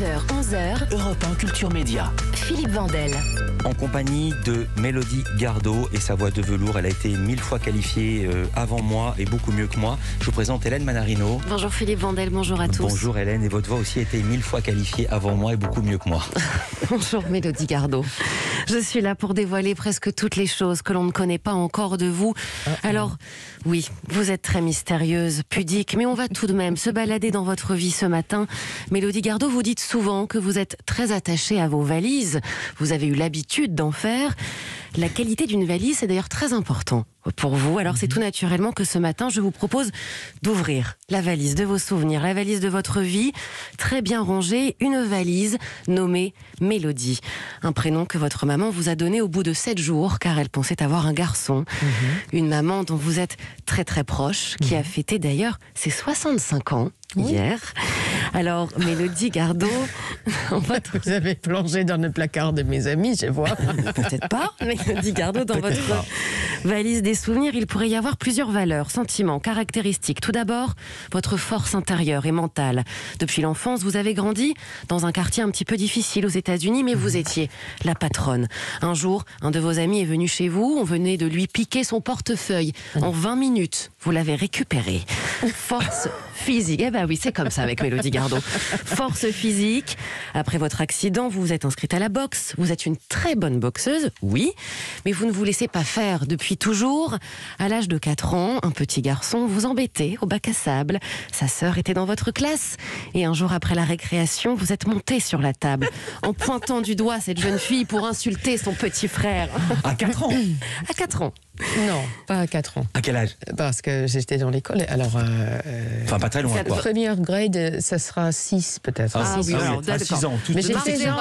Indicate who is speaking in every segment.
Speaker 1: 9h, 11h.
Speaker 2: Europe 1 Culture Média.
Speaker 1: Philippe Vandel.
Speaker 3: En compagnie de Mélodie Gardot et sa voix de velours. Elle a été mille fois qualifiée euh, avant moi et beaucoup mieux que moi. Je vous présente Hélène Manarino.
Speaker 4: Bonjour Philippe Vandel, bonjour à tous.
Speaker 3: Bonjour Hélène, et votre voix aussi a été mille fois qualifiée avant moi et beaucoup mieux que moi.
Speaker 4: bonjour Mélodie Gardot. Je suis là pour dévoiler presque toutes les choses que l'on ne connaît pas encore de vous. Alors, oui, vous êtes très mystérieuse, pudique, mais on va tout de même se balader dans votre vie ce matin. Mélodie Gardot, vous dites souvent que vous êtes très attachée à vos valises. Vous avez eu l'habitude d'en faire. La qualité d'une valise est d'ailleurs très important pour vous. Alors c'est tout naturellement que ce matin, je vous propose d'ouvrir la valise de vos souvenirs, la valise de votre vie, très bien rangée, une valise nommée Mélodie. Un prénom que votre maman vous a donné au bout de sept jours, car elle pensait avoir un garçon. Une maman dont vous êtes très très proche, qui a fêté d'ailleurs ses 65 ans hier. Alors, Mélodie Gardot,
Speaker 5: Vous avez plongé dans le placard de mes amis, je vois.
Speaker 4: peut-être pas, Mélodie Gardot, dans votre valise des souvenirs, il pourrait y avoir plusieurs valeurs, sentiments, caractéristiques. Tout d'abord, votre force intérieure et mentale. Depuis l'enfance, vous avez grandi dans un quartier un petit peu difficile aux États-Unis, mais vous étiez la patronne. Un jour, un de vos amis est venu chez vous, on venait de lui piquer son portefeuille. En 20 minutes, vous l'avez récupéré. Force physique. Eh ben oui, c'est comme ça avec Mélodie Gardot. Force physique. Après votre accident, vous vous êtes inscrite à la boxe. Vous êtes une très bonne boxeuse, oui, mais vous ne vous laissez pas faire depuis toujours. À l'âge de 4 ans, un petit garçon vous embêtait au bac à sable. Sa sœur était dans votre classe. Et un jour après la récréation, vous êtes monté sur la table en pointant du doigt cette jeune fille pour insulter son petit frère.
Speaker 3: À 4 ans
Speaker 4: À 4 ans.
Speaker 5: Non, pas à 4 ans.
Speaker 3: À quel âge?
Speaker 5: Parce que j'étais dans l'école. Alors, euh, euh,
Speaker 3: Enfin, pas très loin,
Speaker 4: Ça
Speaker 3: quoi.
Speaker 5: première grade, ça sera 6 peut-être.
Speaker 3: Ah,
Speaker 4: Ah oui, alors,
Speaker 3: à
Speaker 4: d'accord.
Speaker 3: 6 ans. Tout
Speaker 5: Mais j'ai fait genre,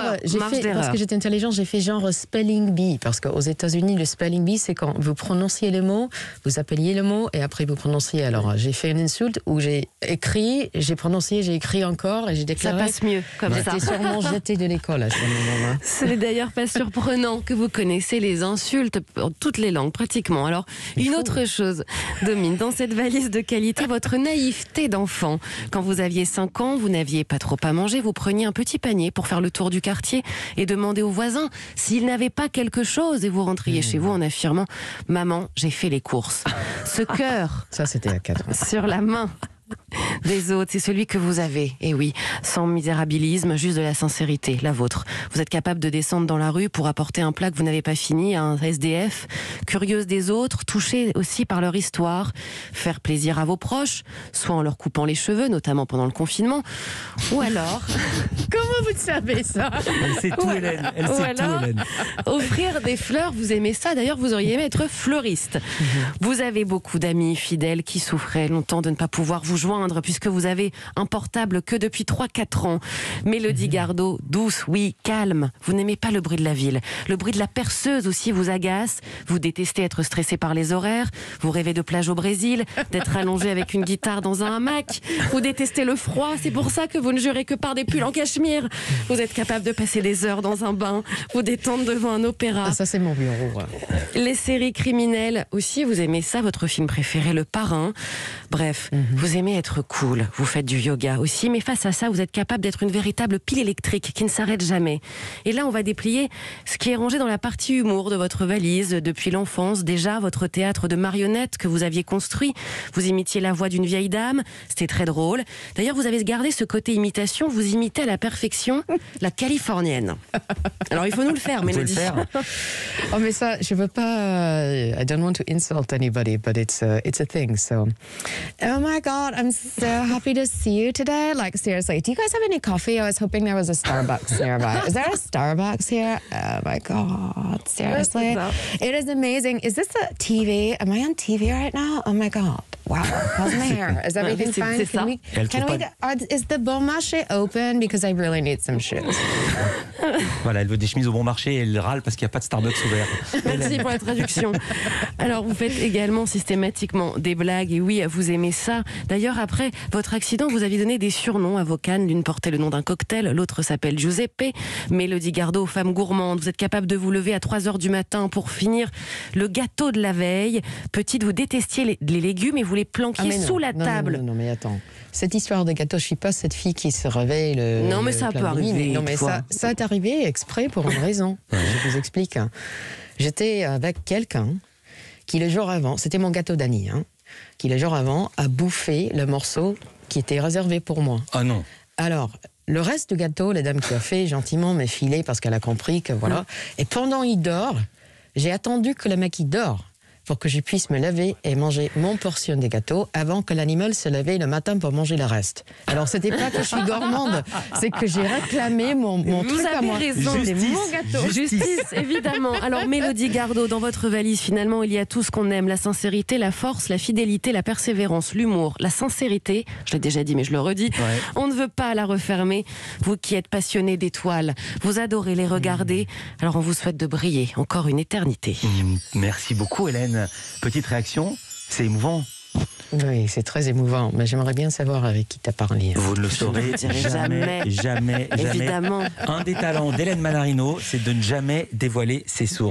Speaker 5: fait, parce que j'étais intelligente, j'ai fait genre spelling bee. Parce qu'aux États-Unis, le spelling bee, c'est quand vous prononciez le mot, vous appeliez le mot et après vous prononciez. Alors, j'ai fait une insulte où j'ai écrit, j'ai prononcé, j'ai écrit encore et j'ai
Speaker 4: Ça
Speaker 5: déclaré.
Speaker 4: passe mieux comme ça.
Speaker 5: J'étais sûrement jetée de l'école à ce moment-là.
Speaker 4: Ce n'est d'ailleurs pas surprenant que vous connaissez les insultes en toutes les langues, pratiquement. Alors, une autre chose domine dans cette valise de qualité votre naïveté d'enfant. Quand vous aviez 5 ans, vous n'aviez pas trop à manger, vous preniez un petit panier pour faire le tour du quartier et demander aux voisins s'ils n'avaient pas quelque chose et vous rentriez chez vous en affirmant Maman, j'ai fait les courses. Ce cœur
Speaker 5: Ça, c'était à 4 ans.
Speaker 4: sur la main des autres, c'est celui que vous avez. Et oui, sans misérabilisme, juste de la sincérité, la vôtre. Vous êtes capable de descendre dans la rue pour apporter un plat que vous n'avez pas fini à un SDF, curieuse des autres, touchée aussi par leur histoire, faire plaisir à vos proches, soit en leur coupant les cheveux, notamment pendant le confinement, ou alors
Speaker 5: Comment vous savez ça?
Speaker 3: Elle sait tout, Hélène. Elle
Speaker 4: Ou
Speaker 3: sait tout,
Speaker 4: alors,
Speaker 3: Hélène.
Speaker 4: offrir des fleurs, vous aimez ça. D'ailleurs, vous auriez aimé être fleuriste. Vous avez beaucoup d'amis fidèles qui souffraient longtemps de ne pas pouvoir vous joindre puisque vous avez un portable que depuis 3-4 ans. Mélodie Gardot, douce, oui, calme. Vous n'aimez pas le bruit de la ville. Le bruit de la perceuse aussi vous agace. Vous détestez être stressé par les horaires. Vous rêvez de plage au Brésil, d'être allongé avec une guitare dans un hamac. Vous détestez le froid. C'est pour ça que vous ne jurez que par des pulls en cachemire. Vous êtes capable de passer des heures dans un bain, vous détendre devant un opéra.
Speaker 5: Ah, Ça, c'est mon bureau.
Speaker 4: Les séries criminelles aussi, vous aimez ça, votre film préféré, Le Parrain. Bref, vous aimez être cool, vous faites du yoga aussi, mais face à ça, vous êtes capable d'être une véritable pile électrique qui ne s'arrête jamais. Et là, on va déplier ce qui est rangé dans la partie humour de votre valise depuis l'enfance. Déjà, votre théâtre de marionnettes que vous aviez construit, vous imitiez la voix d'une vieille dame, c'était très drôle. D'ailleurs, vous avez gardé ce côté imitation, vous imitez à la perfection la californienne. Alors, il faut nous le faire,
Speaker 3: Vous pouvez le
Speaker 4: Mélodie.
Speaker 3: faire.
Speaker 5: Oh, mais ça, je veux pas. euh, I don't want to insult anybody, but it's a, it's a thing. So, oh my God, I'm so happy to see you today. Like seriously, do you guys have any coffee? I was hoping there was a Starbucks nearby. Is there a Starbucks here? Oh my God, seriously, it is amazing. Is this a TV? Am I on TV right now? Oh my God. Wow, how's my hair? Is everything
Speaker 4: c'est-
Speaker 5: fine? Can we, can we, are, is the bon marché open? Because I really need some shoes.
Speaker 3: Voilà, elle veut des chemises au bon marché et elle râle parce qu'il n'y a pas de Starbucks ouvert.
Speaker 4: Merci pour la traduction. Alors, vous faites également systématiquement des blagues, et oui, vous aimez ça. D'ailleurs, après votre accident, vous aviez donné des surnoms à vos cannes. L'une portait le nom d'un cocktail, l'autre s'appelle Giuseppe. Mélodie Gardot, femme gourmande, vous êtes capable de vous lever à 3 heures du matin pour finir le gâteau de la veille. Petite, vous détestiez les, les légumes et vous les planquiez
Speaker 5: Ah,
Speaker 4: sous la
Speaker 5: Non,
Speaker 4: table.
Speaker 5: Non, non, mais attends. Cette histoire de gâteau, je suis pas cette fille qui se réveille le.
Speaker 4: Non, mais
Speaker 5: le
Speaker 4: ça peut arriver,
Speaker 5: Non, mais ça, ça est arrivé exprès pour une raison. Je vous explique. hein. J'étais avec quelqu'un qui, le jour avant, c'était mon gâteau d'Annie, hein, qui, le jour avant, a bouffé le morceau qui était réservé pour moi.
Speaker 3: Ah non.
Speaker 5: Alors, le reste du gâteau, la dame qui a fait gentiment m'a filé parce qu'elle a compris que voilà. Et pendant il dort, j'ai attendu que le mec il dort pour que je puisse me lever et manger mon portion de gâteau avant que l'animal se lève le matin pour manger le reste. Alors, c'était pas que je suis gourmande, c'est que j'ai réclamé mon, mon
Speaker 4: Vous
Speaker 5: truc à
Speaker 4: avez
Speaker 5: moi.
Speaker 4: raison.
Speaker 5: C'est
Speaker 3: Justice.
Speaker 5: mon gâteau.
Speaker 4: Justice, évidemment. Alors, Mélodie Gardot, dans votre valise, finalement, il y a tout ce qu'on aime la sincérité, la force, la fidélité, la persévérance, l'humour, la sincérité. Je l'ai déjà dit, mais je le redis.
Speaker 3: Ouais.
Speaker 4: On ne veut pas la refermer. Vous qui êtes passionné d'étoiles, vous adorez les regarder. Alors, on vous souhaite de briller encore une éternité.
Speaker 3: Mm, Merci beaucoup, Hélène. Petite réaction, c'est émouvant.
Speaker 5: Oui, c'est très émouvant, mais j'aimerais bien savoir avec qui t'as parlé.
Speaker 3: Vous ne le saurez
Speaker 4: jamais.
Speaker 3: jamais, jamais.
Speaker 4: Évidemment.
Speaker 3: Un des talents d'Hélène Manarino, c'est de ne jamais dévoiler ses sources.